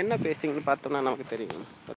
என்ன பேசிங்கன்னு பார்த்தோம்னா நமக்கு தெரியும்.